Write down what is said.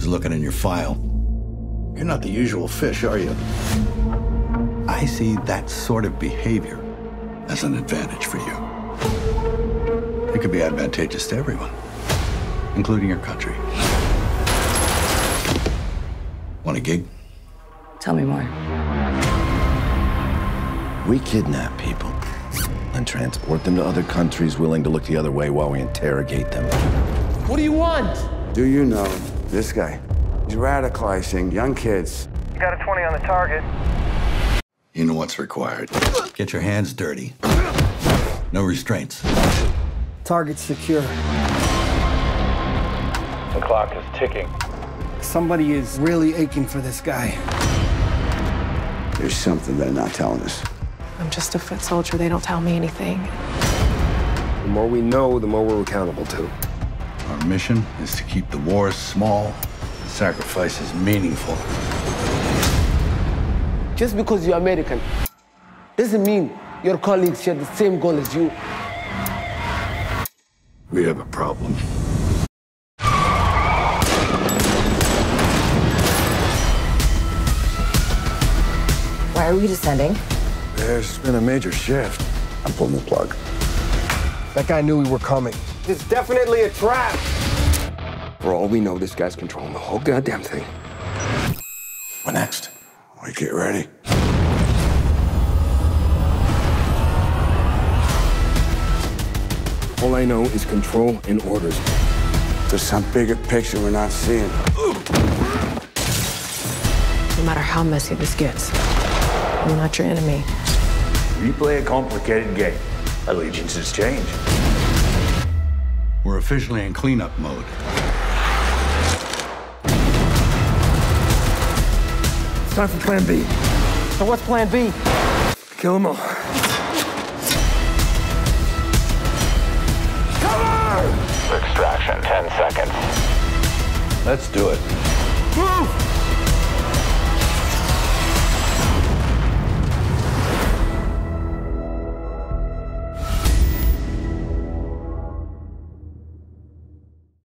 was looking in your file. You're not the usual fish, are you? I see that sort of behavior as an advantage for you. It could be advantageous to everyone, including your country. Want a gig? Tell me more. We kidnap people and transport them to other countries willing to look the other way while we interrogate them. What do you want? Do you know this guy? He's radicalizing young kids. You got a 20 on the target. You know what's required. Get your hands dirty. No restraints. Target secure. The clock is ticking. Somebody is really aching for this guy. There's something they're not telling us. I'm just a foot soldier. They don't tell me anything. The more we know, the more we're accountable to. Our mission is to keep the wars small, the sacrifices meaningful. Just because you're American doesn't mean your colleagues share the same goal as you. We have a problem. Why are we descending? There's been a major shift. I'm pulling the plug. That guy knew we were coming. It's definitely a trap. For all we know, this guy's controlling the whole goddamn thing. What next? We get ready. All I know is control and orders. There's some bigger picture we're not seeing. No matter how messy this gets, I'm not your enemy. You play a complicated game. Allegiances change. We're officially in cleanup mode. It's time for plan B. So what's plan B? Kill them all. Extraction, 10 seconds. Let's do it. Move!